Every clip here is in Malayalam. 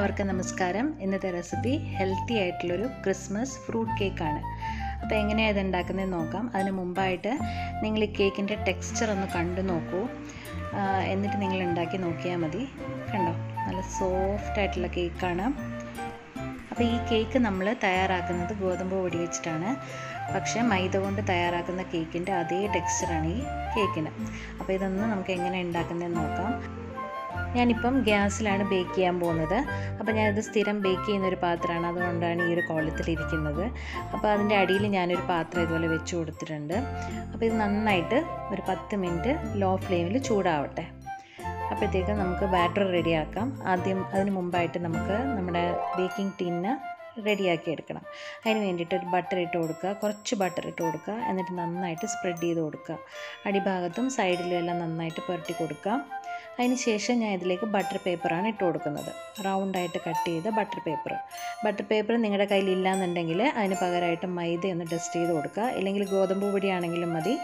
എല്ലാവർക്കും നമസ്കാരം. ഇന്നത്തെ റെസിപ്പി ഹെൽത്തി ആയിട്ടുള്ളൊരു ക്രിസ്മസ് ഫ്രൂട്ട് കേക്കാണ് അപ്പോൾ എങ്ങനെയാണ് ഇത് ഉണ്ടാക്കുന്നതെന്ന് നോക്കാം. അതിന് മുമ്പായിട്ട് നിങ്ങൾ ഈ കേക്കിന്റെ ടെക്സ്ചർ ഒന്ന് കണ്ടു നോക്കൂ. എന്നിട്ട് നിങ്ങൾ ഉണ്ടാക്കി നോക്കിയാൽ മതി. കണ്ടോ? നല്ല സോഫ്റ്റ് ആയിട്ടുള്ള കേക്കാണ് അപ്പോൾ ഈ കേക്ക് നമ്മൾ തയ്യാറാക്കുന്നത് ഗോതമ്പ് പൊടി വെച്ചിട്ടാണ്. പക്ഷേ മൈദ കൊണ്ട് തയ്യാറാക്കുന്ന കേക്കിന്റെ അതേ ടെക്സ്ചറാണ് ഈ കേക്കിന് അപ്പോൾ ഇതൊന്ന് നമുക്ക് എങ്ങനെ ഉണ്ടാക്കുന്നതെന്ന് നോക്കാം. ഞാനിപ്പം ഗ്യാസിലാണ് ബേക്ക് ചെയ്യാൻ പോകുന്നത്. അപ്പോൾ ഞാനത് സ്ഥിരം ബേക്ക് ചെയ്യുന്നൊരു പാത്രമാണ്. അതുകൊണ്ടാണ് ഈ ഒരു കോളത്തിലിരിക്കുന്നത്. അപ്പോൾ അതിന്റെ അടിയിൽ ഞാനൊരു പാത്രം ഇതുപോലെ വെച്ച് കൊടുത്തിട്ടുണ്ട്. അപ്പോൾ ഇത് നന്നായിട്ട് ഒരു പത്ത് മിനിറ്റ് ലോ ഫ്ലെയിമിൽ ചൂടാവട്ടെ. അപ്പോഴത്തേക്ക് നമുക്ക് ബാറ്റർ റെഡിയാക്കാം. ആദ്യം അതിന് മുമ്പായിട്ട് നമുക്ക് നമ്മുടെ ബേക്കിംഗ് ടിന്ന് റെഡിയാക്കി എടുക്കണം. അതിന് വേണ്ടിയിട്ട് ഒരു ബട്ടർ ഇട്ട് കൊടുക്കുക. കുറച്ച് ബട്ടർ ഇട്ട് കൊടുക്കുക. എന്നിട്ട് നന്നായിട്ട് സ്പ്രെഡ് ചെയ്ത് കൊടുക്കുക. അടിഭാഗത്തും സൈഡിലും എല്ലാം നന്നായിട്ട് പുരട്ടി കൊടുക്കുക. അതിന് ശേഷം ഞാൻ ഇതിലേക്ക് ബട്ടർ പേപ്പറാണ് ഇട്ട് കൊടുക്കുന്നത്. റൗണ്ടായിട്ട് കട്ട് ചെയ്ത ബട്ടർ പേപ്പർ ബട്ടർ പേപ്പർ നിങ്ങളുടെ കയ്യിൽ ഇല്ലാന്നുണ്ടെങ്കിൽ അതിന് പകരമായിട്ട് മൈദ ഒന്ന് ഡസ്റ്റ് ചെയ്ത് കൊടുക്കുക. അല്ലെങ്കിൽ ഗോതമ്പ് പൊടിയാണെങ്കിലും മതി.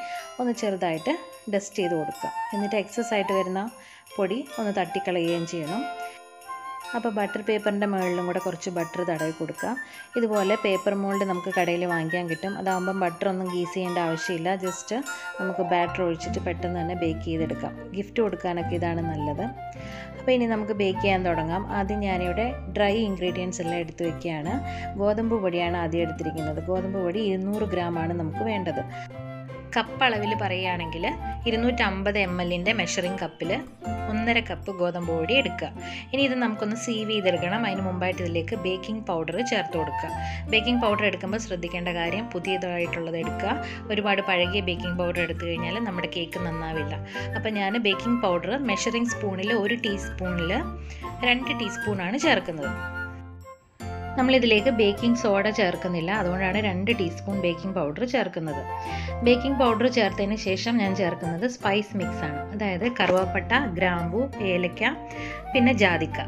ഒന്ന് ചെറുതായിട്ട് ഡസ്റ്റ് ചെയ്ത് കൊടുക്കുക. എന്നിട്ട് എക്സസ് ആയിട്ട് വരുന്ന പൊടി ഒന്ന് തട്ടിക്കളയുകയും ചെയ്യണം. അപ്പോൾ ബട്ടർ പേപ്പറിന്റെ മുകളിലും കൂടെ കുറച്ച് ബട്ടർ തടവി കൊടുക്കാം ഇതുപോലെ പേപ്പർ മോൾഡ് നമുക്ക് കടയിൽ വാങ്ങിക്കാൻ കിട്ടും. അതാകുമ്പം ബട്ടർ ഒന്നും ഗീസ് ചെയ്യേണ്ട ആവശ്യമില്ല. ജസ്റ്റ് നമുക്ക് ബാറ്റർ ഒഴിച്ചിട്ട് പെട്ടെന്ന് തന്നെ ബേക്ക് ചെയ്തെടുക്കാം. ഗിഫ്റ്റ് കൊടുക്കാനൊക്കെ ഇതാണ് നല്ലത്. അപ്പോൾ ഇനി നമുക്ക് ബേക്ക് ചെയ്യാൻ തുടങ്ങാം. ആദ്യം ഞാനിവിടെ ഡ്രൈ ഇൻഗ്രീഡിയൻസ് എല്ലാം എടുത്തു വയ്ക്കുകയാണ് ഗോതമ്പ് പൊടിയാണ് ആദ്യം എടുത്തിരിക്കുന്നത്. ഗോതമ്പ് പൊടി ഇരുന്നൂറ് ഗ്രാമാണ് നമുക്ക് വേണ്ടത്. കപ്പ് അളവിൽ പറയുകയാണെങ്കിൽ ഇരുന്നൂറ്റമ്പത് എം എല്ലിന്റെ മെഷറിംഗ് കപ്പിൽ ഒന്നര കപ്പ് ഗോതമ്പ് പൊടി എടുക്കുക. ഇനി ഇത് നമുക്കൊന്ന് സീവ് ചെയ്തെടുക്കണം. അതിന് മുമ്പായിട്ട് ഇതിലേക്ക് ബേക്കിംഗ് പൗഡർ ചേർത്ത് കൊടുക്കുക. ബേക്കിംഗ് പൗഡർ എടുക്കുമ്പോൾ ശ്രദ്ധിക്കേണ്ട കാര്യം പുതിയതായിട്ടുള്ളത് എടുക്കുക. ഒരുപാട് പഴകിയ ബേക്കിംഗ് പൗഡർ എടുത്തു കഴിഞ്ഞാൽ നമ്മുടെ കേക്ക് നന്നാവില്ല. അപ്പോൾ ഞാൻ ബേക്കിംഗ് പൗഡർ മെഷറിംഗ് സ്പൂണിൽ ഒരു ടീസ്പൂണിൽ രണ്ട് ടീസ്പൂണാണ് ചേർക്കുന്നത്. നമ്മളിതിലേക്ക് ബേക്കിംഗ് സോഡ ചേർക്കുന്നില്ല. അതുകൊണ്ടാണ് രണ്ട് ടീസ്പൂൺ ബേക്കിംഗ് പൗഡർ ചേർക്കുന്നത്. ബേക്കിംഗ് പൗഡർ ചേർത്തതിന് ശേഷം ഞാൻ ചേർക്കുന്നത് സ്പൈസ് മിക്സ് ആണ് അതായത് കറുവാപ്പട്ട ഗ്രാമ്പു ഏലക്ക പിന്നെ ജാതിക്ക.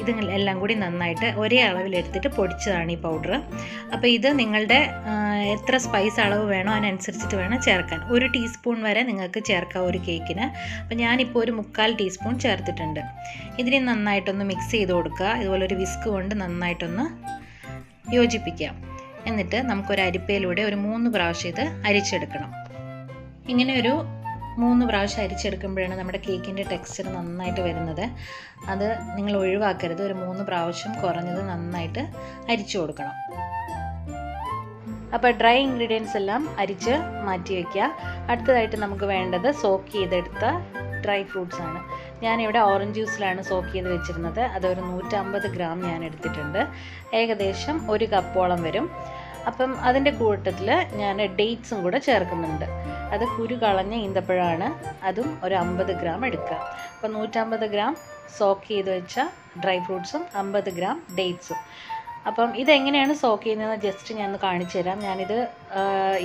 ഇത് എല്ലാം കൂടി നന്നായിട്ട് ഒരേ അളവിലെടുത്തിട്ട് പൊടിച്ചതാണ് ഈ പൗഡർ അപ്പോൾ ഇത് നിങ്ങളുടെ എത്ര സ്പൈസ് അളവ് വേണോ അതിനനുസരിച്ചിട്ട് വേണം ചേർക്കാൻ. ഒരു ടീസ്പൂൺ വരെ നിങ്ങൾക്ക് ചേർക്കാം ഒരു കേക്കിന് അപ്പോൾ ഞാനിപ്പോൾ ഒരു മുക്കാൽ ടീസ്പൂൺ ചേർത്തിട്ടുണ്ട്. ഇതിനെ നന്നായിട്ടൊന്ന് മിക്സ് ചെയ്ത് കൊടുക്കുക. ഇതുപോലെ ഒരു വിസ്ക് കൊണ്ട് നന്നായിട്ടൊന്ന് യോജിപ്പിക്കാം എന്നിട്ട് നമുക്കൊരു അരിപ്പയിലൂടെ ഒരു മൂന്ന് പ്രാവശ്യം ഇത് അരിച്ചെടുക്കണം. ഇങ്ങനെ ഒരു മൂന്ന് പ്രാവശ്യം അരിച്ചെടുക്കുമ്പോഴാണ് നമ്മുടെ കേക്കിന്റെ ടെക്സ്ചർ നന്നായിട്ട് വരുന്നത്. അത് നിങ്ങൾ ഒഴിവാക്കരുത്. ഒരു മൂന്ന് പ്രാവശ്യം കുറഞ്ഞത് നന്നായിട്ട് അരിച്ചു കൊടുക്കണം. അപ്പോൾ ഡ്രൈ ഇൻഗ്രീഡിയൻസ് എല്ലാം അരിച്ച് മാറ്റി വയ്ക്കുക. അടുത്തതായിട്ട് നമുക്ക് വേണ്ടത് സോക്ക് ചെയ്തെടുത്ത ഡ്രൈ ഫ്രൂട്ട്സ് ആണ്. ഞാനിവിടെ ഓറഞ്ച് ജ്യൂസിലാണ് സോക്ക് ചെയ്ത് വെച്ചിരുന്നത്. അതൊരു നൂറ്റമ്പത് ഗ്രാം ഞാൻ എടുത്തിട്ടുണ്ട്. ഏകദേശം ഒരു കപ്പോളം വരും. അപ്പം അതിന്റെ കൂട്ടത്തിൽ ഞാൻ ഡേറ്റ്സും കൂടെ ചേർക്കുന്നുണ്ട്. അത് കുരു കളഞ്ഞ ഈന്തപ്പഴമാണ് അതും ഒരു അമ്പത് ഗ്രാം എടുക്കുക. അപ്പം നൂറ്റമ്പത് ഗ്രാം സോക്ക് ചെയ്ത് വെച്ച ഡ്രൈ ഫ്രൂട്ട്സും അമ്പത് ഗ്രാം ഡേറ്റ്സും. അപ്പം ഇതെങ്ങനെയാണ് സോക്ക് ചെയ്യുന്നതെന്ന് ജസ്റ്റ് ഞാൻ ഒന്ന് കാണിച്ചു തരാം. ഞാനിത്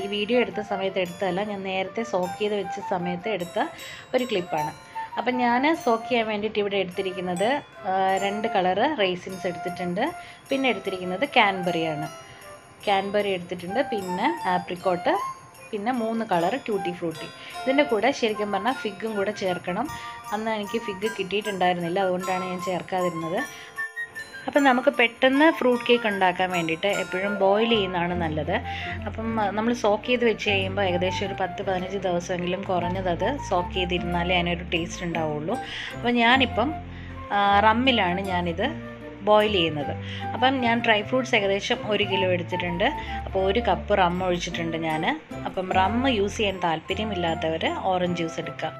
ഈ വീഡിയോ എടുത്ത സമയത്ത് എടുത്തതല്ല ഞാൻ നേരത്തെ സോക്ക് ചെയ്ത് വെച്ച സമയത്ത് എടുത്ത ഒരു ക്ലിപ്പാണ്. അപ്പം ഞാൻ സോക്ക് ചെയ്യാൻ വേണ്ടിയിട്ട് ഇവിടെ എടുത്തിരിക്കുന്നത് രണ്ട് കളറ് റേസിൻസ് എടുത്തിട്ടുണ്ട്. പിന്നെ എടുത്തിരിക്കുന്നത് കാൻബറിയാണ്. കാൻബറി എടുത്തിട്ടുണ്ട് പിന്നെ ആപ്രിക്കോട്ട് പിന്നെ മൂന്ന് കളർ ട്യൂട്ടി ഫ്രൂട്ടി. ഇതിന്റെ കൂടെ ശരിക്കും പറഞ്ഞാൽ ഫിഗും കൂടെ ചേർക്കണം. അന്ന് എനിക്ക് ഫിഗ് കിട്ടിയിട്ടുണ്ടായിരുന്നില്ല അതുകൊണ്ടാണ് ഞാൻ ചേർക്കാതിരുന്നത്. അപ്പം നമുക്ക് പെട്ടെന്ന് ഫ്രൂട്ട് കേക്ക് ഉണ്ടാക്കാൻ വേണ്ടിയിട്ട് എപ്പോഴും ബോയിൽ ചെയ്യുന്നതാണ് നല്ലത്. അപ്പം നമ്മൾ സോക്ക് ചെയ്ത് വെച്ച് കഴിയുമ്പോൾ ഏകദേശം ഒരു പത്ത് പതിനഞ്ച് ദിവസമെങ്കിലും കുറഞ്ഞത് അത് സോക്ക് ചെയ്തിരുന്നാലേ അതിനൊരു ടേസ്റ്റ് ഉണ്ടാവുള്ളൂ. അപ്പോൾ ഞാനിപ്പം റമ്മിലാണ് ഞാനിത് ബോയിൽ ചെയ്യുന്നത്. അപ്പം ഞാൻ ഡ്രൈ ഫ്രൂട്ട്സ് ഏകദേശം ഒരു കിലോ എടുത്തിട്ടുണ്ട്. അപ്പോൾ ഒരു കപ്പ് റം ഒഴിച്ചിട്ടുണ്ട് ഞാൻ. അപ്പം റം യൂസ് ചെയ്യാൻ താല്പര്യമില്ലാത്തവർ ഓറഞ്ച് ജ്യൂസ് എടുക്കുക.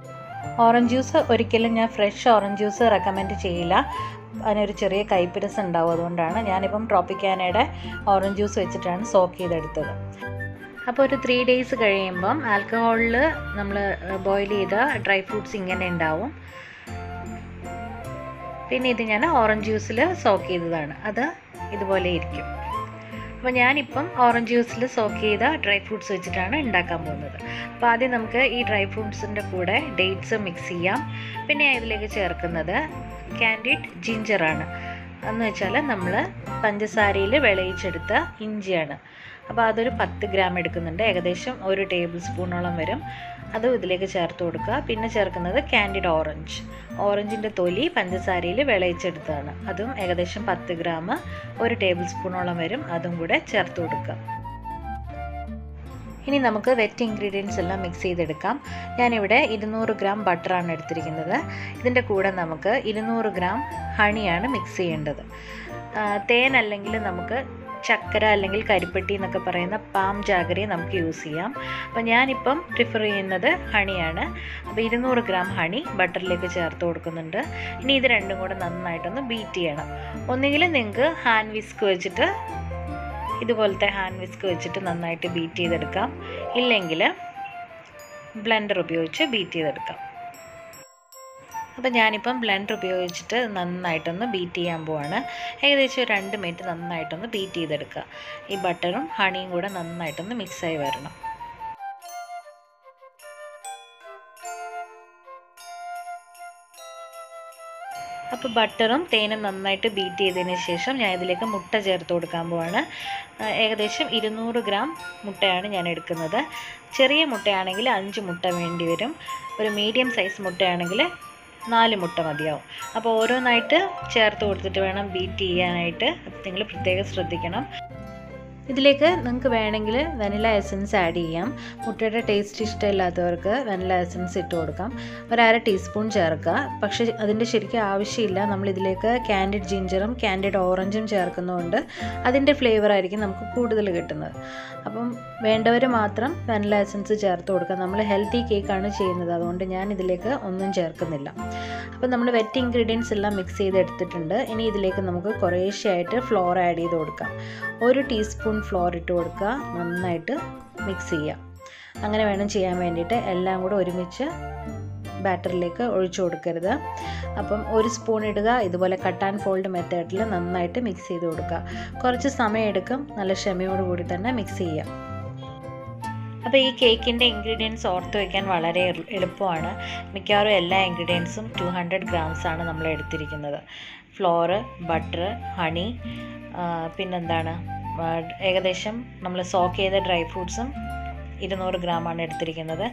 ഓറഞ്ച് ജ്യൂസ് ഒരിക്കലും ഞാൻ ഫ്രഷ് ഓറഞ്ച് ജ്യൂസ് റെക്കമെൻഡ് ചെയ്യില്ല. അതിനൊരു ചെറിയ കൈപ്പിരസ് ഉണ്ടാവും അതുകൊണ്ടാണ് ഞാനിപ്പം ട്രോപ്പിക്കാനയുടെ ഓറഞ്ച് ജ്യൂസ് വെച്ചിട്ടാണ് സോക്ക് ചെയ്തെടുത്തത്. അപ്പോൾ ഒരു ത്രീ ഡേയ്സ് കഴിയുമ്പം ആൽക്കഹോളിൽ നമ്മൾ ബോയിൽ ചെയ്ത ഡ്രൈ ഫ്രൂട്ട്സ് ഇങ്ങനെ ഉണ്ടാവും. പിന്നെ ഇത് ഞാൻ ഓറഞ്ച് ജ്യൂസിൽ സോക്ക് ചെയ്തതാണ്. അത് ഇതുപോലെ ഇരിക്കും. അപ്പോൾ ഞാനിപ്പം ഓറഞ്ച് ജ്യൂസിൽ സോക്ക് ചെയ്ത ഡ്രൈ ഫ്രൂട്ട്സ് വെച്ചിട്ടാണ് ഉണ്ടാക്കാൻ പോകുന്നത്. അപ്പോൾ ആദ്യം നമുക്ക് ഈ ഡ്രൈ ഫ്രൂട്ട്സിന്റെ കൂടെ ഡേറ്റ്സ് മിക്സ് ചെയ്യാം. പിന്നെ ഇതിലേക്ക് ചേർക്കുന്നത് കാൻഡിഡ് ജിഞ്ചറാണ് എന്ന് വെച്ചാൽ നമ്മൾ പഞ്ചസാരയിൽ വിളയിച്ചെടുത്ത ഇഞ്ചിയാണ്. അപ്പോൾ അതൊരു പത്ത് ഗ്രാം എടുക്കുന്നുണ്ട്. ഏകദേശം ഒരു ടേബിൾ സ്പൂണോളം വരും. അത് ഇതിലേക്ക് ചേർത്ത് കൊടുക്കുക. പിന്നെ ചേർക്കുന്നത് കാൻഡിഡ് ഓറഞ്ച്. ഓറഞ്ചിന്റെ തൊലി പഞ്ചസാരയിൽ വിളയിച്ചെടുത്തതാണ്. അതും ഏകദേശം പത്ത് ഗ്രാം ഒരു ടേബിൾ സ്പൂണോളം വരും. അതും കൂടെ ചേർത്ത് കൊടുക്കുക. ഇനി നമുക്ക് വെറ്റ് ഇൻഗ്രീഡിയൻസ് എല്ലാം മിക്സ് ചെയ്തെടുക്കാം. ഞാനിവിടെ ഇരുന്നൂറ് ഗ്രാം ബട്ടറാണ് എടുത്തിരിക്കുന്നത്. ഇതിന്റെ കൂടെ നമുക്ക് ഇരുന്നൂറ് ഗ്രാം ഹണിയാണ് മിക്സ് ചെയ്യേണ്ടത്. തേൻ അല്ലെങ്കിൽ നമുക്ക് ചക്കര അല്ലെങ്കിൽ കരിപ്പെട്ടി എന്നൊക്കെ പറയുന്ന പാം ജാഗറി നമുക്ക് യൂസ് ചെയ്യാം. അപ്പോൾ ഞാനിപ്പം പ്രിഫർ ചെയ്യുന്നത് ഹണിയാണ്. അപ്പോൾ ഇരുന്നൂറ് ഗ്രാം ഹണി ബട്ടറിലേക്ക് ചേർത്ത് കൊടുക്കുന്നുണ്ട്. ഇനി ഇത് രണ്ടും കൂടെ നന്നായിട്ടൊന്ന് ബീറ്റ് ചെയ്യണം. ഒന്നുകിൽ നിങ്ങൾക്ക് ഹാൻഡ് വിസ്ക് വെച്ചിട്ട് ഇതുപോലത്തെ ഹാൻഡ് വിസ്ക് വെച്ചിട്ട് നന്നായിട്ട് ബീറ്റ് ചെയ്തെടുക്കാം. ഇല്ലെങ്കിൽ ബ്ലെൻഡർ ഉപയോഗിച്ച് ബീറ്റ് ചെയ്തെടുക്കാം. അപ്പോൾ ഞാനിപ്പം ബ്ലെൻഡർ ഉപയോഗിച്ചിട്ട് നന്നായിട്ടൊന്ന് ബീറ്റ് ചെയ്യാൻ പോവാണ്. ഏകദേശം രണ്ട് മിനിറ്റ് നന്നായിട്ടൊന്ന് ബീറ്റ് ചെയ്തെടുക്കുക. ഈ ബട്ടറും ഹണിയും കൂടെ നന്നായിട്ടൊന്ന് മിക്സായി വരണം. അപ്പോൾ ബട്ടറും തേനും നന്നായിട്ട് ബീറ്റ് ചെയ്തതിന് ശേഷം ഞാൻ ഇതിലേക്ക് മുട്ട ചേർത്ത് കൊടുക്കാൻ പോവാണ്. ഏകദേശം ഇരുന്നൂറ് ഗ്രാം മുട്ടയാണ് ഞാൻ എടുക്കുന്നത്. ചെറിയ മുട്ടയാണെങ്കിൽ അഞ്ച് മുട്ട വേണ്ടി വരും. ഒരു മീഡിയം സൈസ് മുട്ടയാണെങ്കിൽ നാല് മുട്ട മതിയാവും. അപ്പോൾ ഓരോന്നായിട്ട് ചേർത്ത് കൊടുത്തിട്ട് വേണം ബീറ്റ് ചെയ്യാനായിട്ട്. നിങ്ങൾ പ്രത്യേകം ശ്രദ്ധിക്കണം. ഇതിലേക്ക് നിങ്ങൾക്ക് വേണമെങ്കിൽ വെനില എസൻസ് ആഡ് ചെയ്യാം. മുട്ടയുടെ ടേസ്റ്റ് ഇഷ്ടമില്ലാത്തവർക്ക് വെനില എസൻസ് ഇട്ട് കൊടുക്കാം. ഒരു അര ടീസ്പൂൺ ചേർക്കുക. പക്ഷേ അതിന്റെ ശരിക്കും ആവശ്യമില്ല. നമ്മൾ ഇതിലേക്ക് കാൻഡിഡ് ജിഞ്ചറും കാൻഡിഡ് ഓറഞ്ചും ചേർക്കുന്നതുകൊണ്ട് അതിന്റെ ഫ്ലേവർ ആയിരിക്കും നമുക്ക് കൂടുതൽ കിട്ടുന്നത്. അപ്പം വേണ്ടവർ മാത്രം വെനില എസൻസ് ചേർത്ത് കൊടുക്കുക. നമ്മൾ ഹെൽത്തി കേക്കാണ് ചെയ്യുന്നത്. അതുകൊണ്ട് ഞാൻ ഇതിലേക്ക് ഒന്നും ചേർക്കുന്നില്ല. അപ്പം നമ്മൾ വെറ്റ് ഇൻഗ്രീഡിയൻസ് എല്ലാം മിക്സ് ചെയ്തെടുത്തിട്ടുണ്ട്. ഇനി ഇതിലേക്ക് നമുക്ക് കുറേശ്ശെയായിട്ട് ഫ്ലോർ ആഡ് ചെയ്ത് കൊടുക്കാം. ഒരു ടീസ്പൂൺ ഫ്ലോർ ഇട്ട് കൊടുക്കുക. നന്നായിട്ട് മിക്സ് ചെയ്യുക. അങ്ങനെ വേണം ചെയ്യാൻ വേണ്ടിയിട്ട് എല്ലാം കൂടെ ഒരുമിച്ച് ബാറ്ററിലേക്ക് ഒഴിച്ചു കൊടുക്കരുത്. അപ്പം ഒരു സ്പൂൺ ഇടുക ഇതുപോലെ കട്ട് ആൻഡ് ഫോൾഡ് മെത്തേഡിൽ നന്നായിട്ട് മിക്സ് ചെയ്ത് കൊടുക്കുക. കുറച്ച് സമയം എടുക്കും നല്ല ക്ഷമയോട് കൂടി തന്നെ മിക്സ് ചെയ്യാം അപ്പോൾ ഈ കേക്കിന്റെ ഇൻഗ്രീഡിയൻസ് ഓർത്ത് വയ്ക്കാൻ വളരെ എളുപ്പമാണ്. മിക്കവാറും എല്ലാ ഇൻഗ്രീഡിയൻസും ടു ഹൺഡ്രഡ് ആണ് നമ്മൾ എടുത്തിരിക്കുന്നത്. ഫ്ലോറ് ബട്ടർ ഹണി പിന്നെന്താണ്? ഏകദേശം നമ്മൾ സോക്ക് ചെയ്ത ഡ്രൈ ഫ്രൂട്ട്സും ഇരുന്നൂറ് ഗ്രാമാണ് എടുത്തിരിക്കുന്നത്.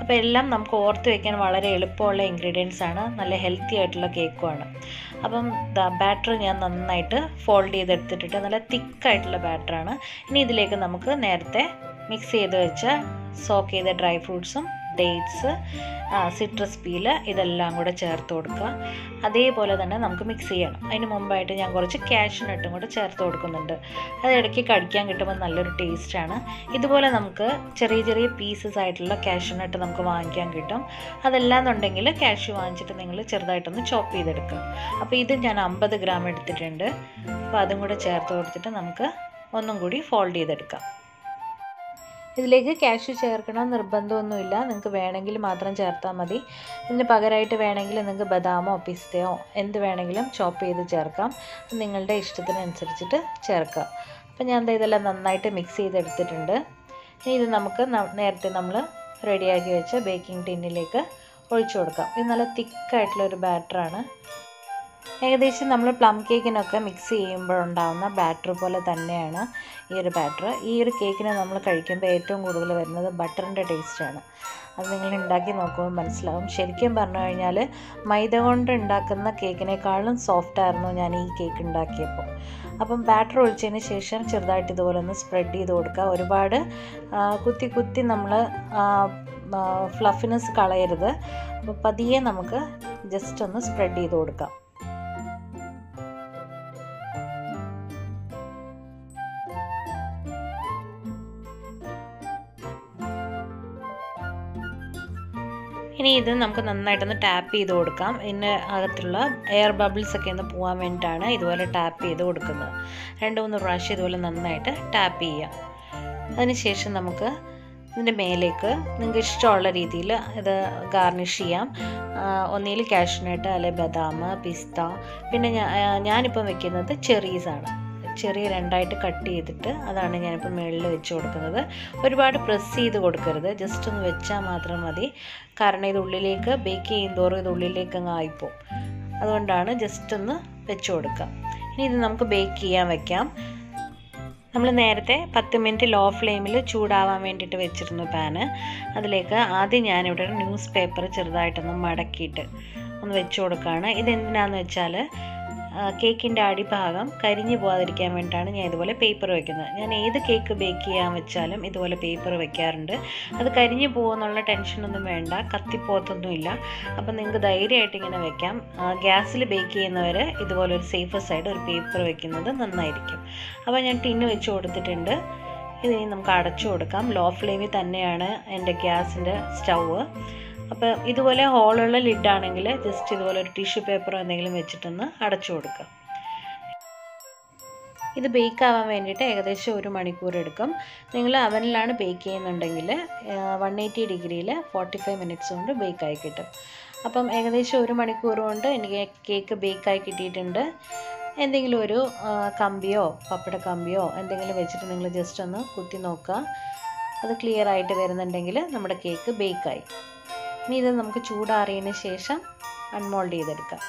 അപ്പോൾ എല്ലാം നമുക്ക് ഓർത്ത് വയ്ക്കാൻ വളരെ എളുപ്പമുള്ള ഇൻഗ്രീഡിയൻസ് ആണ്. നല്ല ഹെൽത്തി ആയിട്ടുള്ള കേക്കുമാണ് അപ്പം ബാറ്റർ ഞാൻ നന്നായിട്ട് ഫോൾഡ് ചെയ്തെടുത്തിട്ടിട്ട് നല്ല തിക്കായിട്ടുള്ള ബാറ്ററാണ് ഇനി ഇതിലേക്ക് നമുക്ക് നേരത്തെ മിക്സ് ചെയ്ത് വെച്ച സോക്ക് ചെയ്ത ഡ്രൈ ഫ്രൂട്ട്സും ഡേറ്റ്സ് സിട്രസ് പീൽ ഇതെല്ലാം കൂടെ ചേർത്ത് കൊടുക്കുക. അതേപോലെ തന്നെ നമുക്ക് മിക്സ് ചെയ്യണം. അതിന് മുമ്പായിട്ട് ഞാൻ കുറച്ച് കാഷ്യൂനട്ടും കൂടെ ചേർത്ത് കൊടുക്കുന്നുണ്ട്. അത് ഇടയ്ക്ക് കടിക്കാൻ കിട്ടുമ്പോൾ നല്ലൊരു ടേസ്റ്റാണ് ഇതുപോലെ നമുക്ക് ചെറിയ ചെറിയ പീസസ് ആയിട്ടുള്ള കാഷ്യൂനട്ട് നമുക്ക് വാങ്ങിക്കാൻ കിട്ടും. അതല്ലാന്നുണ്ടെങ്കിൽ കാഷ്യൂ വാങ്ങിച്ചിട്ട് നിങ്ങൾ ചെറുതായിട്ടൊന്ന് ചോപ്പ് ചെയ്തെടുക്കുക. അപ്പോൾ ഇത് ഞാൻ അമ്പത് ഗ്രാം എടുത്തിട്ടുണ്ട്. അപ്പോൾ അതും കൂടെ ചേർത്ത് കൊടുത്തിട്ട് നമുക്ക് ഒന്നും കൂടി ഫോൾഡ് ചെയ്തെടുക്കാം. ഇതിലേക്ക് കാഷ്യൂ ചേർക്കണം നിർബന്ധമൊന്നുമില്ല. നിങ്ങൾക്ക് വേണമെങ്കിൽ മാത്രം ചേർത്താൽ മതി. ഇതിന് പകരമായിട്ട് വേണമെങ്കിൽ നിങ്ങൾക്ക് ബദാമോ പിസ്തയോ എന്ത് വേണമെങ്കിലും ചോപ്പ് ചെയ്ത് ചേർക്കാം. നിങ്ങളുടെ ഇഷ്ടത്തിനനുസരിച്ചിട്ട് ചേർക്കുക അപ്പം ഞാൻ ഇതെല്ലാം നന്നായിട്ട് മിക്സ് ചെയ്തെടുത്തിട്ടുണ്ട്. ഇനി ഇത് നമുക്ക് നേരത്തെ നമ്മൾ റെഡിയാക്കി വെച്ച ബേക്കിംഗ് ടിന്നിലേക്ക് ഒഴിച്ചു കൊടുക്കാം. ഇത് നല്ല തിക്കായിട്ടുള്ളൊരു ബാറ്ററാണ് ഏകദേശം നമ്മൾ പ്ലം കേക്കിനൊക്കെ മിക്സ് ചെയ്യുമ്പോഴുണ്ടാകുന്ന ബാറ്റർ പോലെ തന്നെയാണ് ഈ ഒരു ബാറ്റർ ഈ ഒരു കേക്കിനെ നമ്മൾ കഴിക്കുമ്പോൾ ഏറ്റവും കൂടുതൽ വരുന്നത് ബട്ടറിന്റെ ടേസ്റ്റാണ് അത് നിങ്ങൾ ഉണ്ടാക്കി നോക്കുമ്പോൾ മനസ്സിലാവും. ശരിക്കും പറഞ്ഞു കഴിഞ്ഞാൽ മൈദ കൊണ്ട് ഉണ്ടാക്കുന്ന കേക്കിനേക്കാളും സോഫ്റ്റ് ആയിരുന്നു ഞാൻ ഈ കേക്ക് ഉണ്ടാക്കിയപ്പോൾ. അപ്പം ബാറ്റർ ഒഴിച്ചതിന് ശേഷം ചെറുതായിട്ട് ഇതുപോലെ ഒന്ന് സ്പ്രെഡ് ചെയ്ത് കൊടുക്കുക. ഒരുപാട് കുത്തി കുത്തി നമ്മൾ ഫ്ലഫിനെസ് കളയരുത്. അപ്പോൾ പതിയെ നമുക്ക് ജസ്റ്റ് ഒന്ന് സ്പ്രെഡ് ചെയ്ത് കൊടുക്കാം. ഇനി ഇത് നമുക്ക് നന്നായിട്ടൊന്ന് ടാപ്പ് ചെയ്ത് കൊടുക്കാം. ഇതിന്റെ അകത്തുള്ള എയർ ബബിൾസ് ഒക്കെ ഒന്ന് പോകാൻ വേണ്ടിയിട്ടാണ് ഇതുപോലെ ടാപ്പ് ചെയ്ത് കൊടുക്കുന്നത്. രണ്ട് മൂന്ന് പ്രാവശ്യം ഇതുപോലെ നന്നായിട്ട് ടാപ്പ് ചെയ്യാം അതിനുശേഷം നമുക്ക് ഇതിന്റെ മേലേക്ക് നിങ്ങൾക്ക് ഇഷ്ടമുള്ള രീതിയിൽ ഇത് ഗാർണിഷ് ചെയ്യാം. ഒന്നിൽ കാഷ്നട്ട് അല്ലെങ്കിൽ ബദാം പിസ്ത പിന്നെ ഞാൻ ഞാനിപ്പം വെക്കുന്നത് ചെറീസാണ് ചെറിയ രണ്ടായിട്ട് കട്ട് ചെയ്തിട്ട് അതാണ് ഞാനിപ്പോൾ മുകളിൽ വെച്ച് കൊടുക്കുന്നത്. ഒരുപാട് പ്രസ് ചെയ്ത് കൊടുക്കരുത്. ജസ്റ്റ് ഒന്ന് വെച്ചാൽ മാത്രം മതി. കാരണം ഇത് ഉള്ളിലേക്ക് ബേക്ക് ചെയ്യും തോറും ഇത് ഉള്ളിലേക്ക് അങ്ങ് ആയിപ്പോവും. അതുകൊണ്ടാണ് ജസ്റ്റ് ഒന്ന് വെച്ച് കൊടുക്കുക. ഇനി ഇത് നമുക്ക് ബേക്ക് ചെയ്യാൻ വെക്കാം. നമ്മൾ നേരത്തെ പത്ത് മിനിറ്റ് ലോ ഫ്ലെയിമിൽ ചൂടാവാൻ വേണ്ടിയിട്ട് വെച്ചിരുന്നു പാന് അതിലേക്ക് ആദ്യം ഞാനിവിടെ ന്യൂസ് പേപ്പർ ചെറുതായിട്ടൊന്ന് മടക്കിയിട്ട് ഒന്ന് വെച്ച് കൊടുക്കുകയാണ്. ഇതെന്തിനാന്ന് വെച്ചാൽ കേക്കിന്റെ അടിഭാഗം കരിഞ്ഞു പോകാതിരിക്കാൻ വേണ്ടിയിട്ടാണ് ഞാൻ ഇതുപോലെ പേപ്പർ വയ്ക്കുന്നത് ഞാൻ ഏത് കേക്ക് ബേക്ക് ചെയ്യാൻ വെച്ചാലും ഇതുപോലെ പേപ്പർ വയ്ക്കാറുണ്ട് അത് കരിഞ്ഞു പോകുമെന്നുള്ള ടെൻഷനൊന്നും വേണ്ട കത്തിപ്പോത്തൊന്നുമില്ല അപ്പം നിങ്ങൾക്ക് ധൈര്യമായിട്ട് ഇങ്ങനെ വെക്കാം. ഗ്യാസിൽ ബേക്ക് ചെയ്യുന്നവർ ഇതുപോലെ ഒരു സേഫ് സൈഡ് ഒരു പേപ്പർ വെക്കുന്നത് നന്നായിരിക്കും. അപ്പോൾ ഞാൻ ടിന്ന് വെച്ച് കൊടുത്തിട്ടുണ്ട്. ഇതിനി നമുക്ക് അടച്ചു കൊടുക്കാം. ലോ ഫ്ലെയിമിൽ തന്നെയാണ് എന്റെ ഗ്യാസിന്റെ സ്റ്റൗവ്. അപ്പോൾ ഇതുപോലെ ഹോളുള്ള ലിഡാണെങ്കിൽ ജസ്റ്റ് ഇതുപോലെ ഒരു ടിഷ്യൂ പേപ്പറോ എന്തെങ്കിലും വെച്ചിട്ടൊന്ന് അടച്ചു കൊടുക്കുക ഇത് ബേക്ക് ആവാൻ വേണ്ടിയിട്ട് ഏകദേശം ഒരു മണിക്കൂർ എടുക്കും. നിങ്ങൾ അവനിലാണ് ബേക്ക് ചെയ്യുന്നുണ്ടെങ്കിൽ വൺ എയ്റ്റി ഡിഗ്രിയിൽ ഫോർട്ടി ഫൈവ് മിനിറ്റ്സ് കൊണ്ട് ബേക്കായി കിട്ടും. അപ്പം ഏകദേശം ഒരു മണിക്കൂർ കൊണ്ട് എനിക്ക് കേക്ക് ബേക്കായി കിട്ടിയിട്ടുണ്ട്. എന്തെങ്കിലും ഒരു കമ്പിയോ പപ്പട കമ്പിയോ എന്തെങ്കിലും വെച്ചിട്ട് നിങ്ങൾ ജസ്റ്റ് ഒന്ന് കുത്തി നോക്കുക. അത് ക്ലിയർ ആയിട്ട് വരുന്നുണ്ടെങ്കിൽ നമ്മുടെ കേക്ക് ബേക്കായി ഇനി ഇത് നമുക്ക് ചൂടാറിയതിന് ശേഷം അൺമോൾഡ് ചെയ്തെടുക്കാം.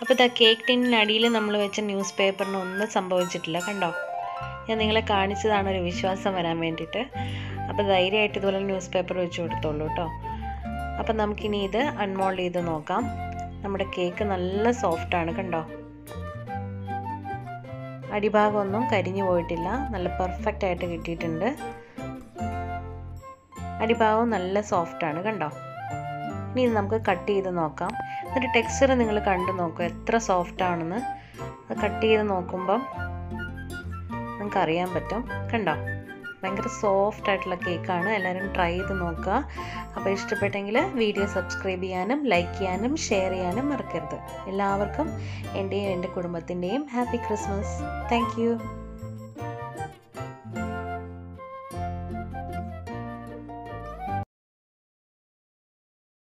അപ്പോൾ ഇതാ കേക്ക് ടിന്നിനടിയിൽ നമ്മൾ വെച്ച ന്യൂസ് പേപ്പറിന് ഒന്നും സംഭവിച്ചിട്ടില്ല കണ്ടോ? ഞാൻ നിങ്ങളെ കാണിച്ചതാണ് ഒരു വിശ്വാസം വരാൻ വേണ്ടിയിട്ട്. അപ്പോൾ ധൈര്യമായിട്ട് ഇതുപോലെ ന്യൂസ് പേപ്പർ വെച്ച് കൊടുത്തോളൂ കേട്ടോ അപ്പം നമുക്കിനി ഇത് അൺമോൾഡ് ചെയ്ത് നോക്കാം. നമ്മുടെ കേക്ക് നല്ല സോഫ്റ്റാണ് കണ്ടോ? അടിഭാഗമൊന്നും കരിഞ്ഞു പോയിട്ടില്ല. നല്ല പെർഫെക്റ്റ് ആയിട്ട് കിട്ടിയിട്ടുണ്ട്. അടിഭാഗം നല്ല സോഫ്റ്റ് ആണ് കണ്ടോ? ഇനി ഇത് നമുക്ക് കട്ട് ചെയ്ത് നോക്കാം. എന്നിട്ട് ടെക്സ്ചർ നിങ്ങൾ കണ്ടു നോക്കുക എത്ര സോഫ്റ്റ് ആണെന്ന്. അത് കട്ട് ചെയ്ത് നോക്കുമ്പം നിങ്ങൾക്ക് അറിയാൻ പറ്റും കണ്ടോ? ഭയങ്കര സോഫ്റ്റ് ആയിട്ടുള്ള കേക്കാണ് എല്ലാവരും ട്രൈ ചെയ്ത് നോക്കുക. അപ്പോൾ ഇഷ്ടപ്പെട്ടെങ്കിൽ വീഡിയോ സബ്സ്ക്രൈബ് ചെയ്യാനും ലൈക്ക് ചെയ്യാനും ഷെയർ ചെയ്യാനും മറക്കരുത്. എല്ലാവർക്കും എന്റെയും എന്റെ കുടുംബത്തിന്റെയും ഹാപ്പി ക്രിസ്മസ് താങ്ക്